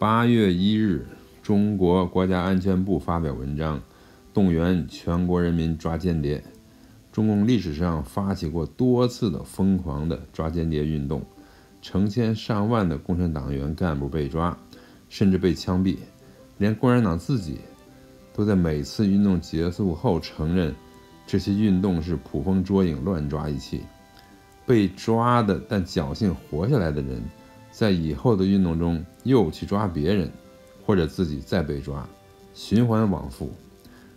八月一日，中国国家安全部发表文章，动员全国人民抓间谍。中共历史上发起过多次的疯狂的抓间谍运动，成千上万的共产党员干部被抓，甚至被枪毙。连共产党自己都在每次运动结束后承认，这些运动是捕风捉影、乱抓一气。被抓的但侥幸活下来的人。在以后的运动中又去抓别人，或者自己再被抓，循环往复。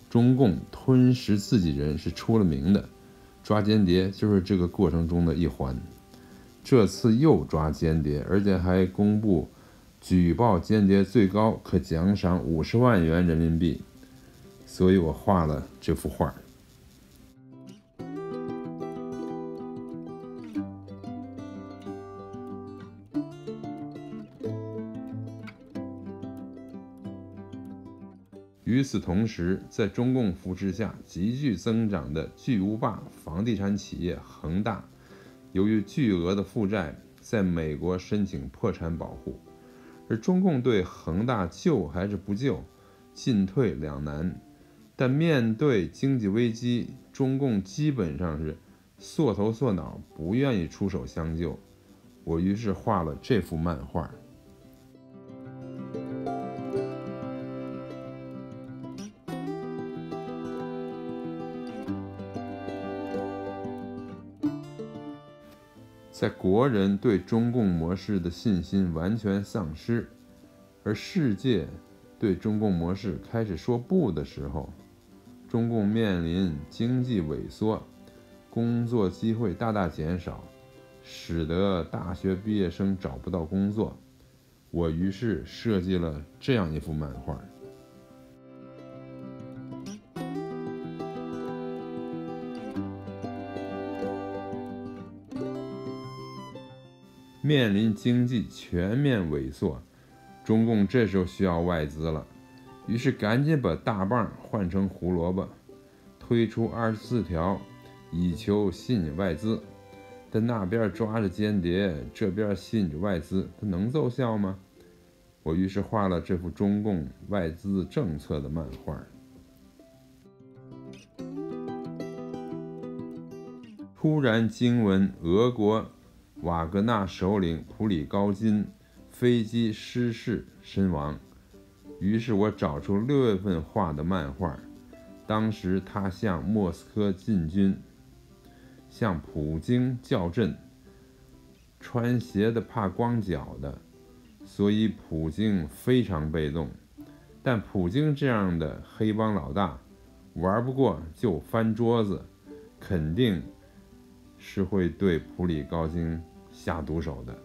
中共吞食自己人是出了名的，抓间谍就是这个过程中的一环。这次又抓间谍，而且还公布举报间谍最高可奖赏五十万元人民币，所以我画了这幅画。与此同时，在中共扶持下急剧增长的巨无霸房地产企业恒大，由于巨额的负债，在美国申请破产保护，而中共对恒大救还是不救，进退两难。但面对经济危机，中共基本上是缩头缩脑，不愿意出手相救。我于是画了这幅漫画。在国人对中共模式的信心完全丧失，而世界对中共模式开始说不的时候，中共面临经济萎缩、工作机会大大减少，使得大学毕业生找不到工作。我于是设计了这样一幅漫画。面临经济全面萎缩，中共这时候需要外资了，于是赶紧把大棒换成胡萝卜，推出二十四条，以求吸引外资。但那边抓着间谍，这边吸引着外资，它能奏效吗？我于是画了这幅中共外资政策的漫画。突然惊闻俄国。瓦格纳首领普里高金飞机失事身亡，于是我找出六月份画的漫画。当时他向莫斯科进军，向普京叫阵。穿鞋的怕光脚的，所以普京非常被动。但普京这样的黑帮老大，玩不过就翻桌子，肯定是会对普里高金。下毒手的。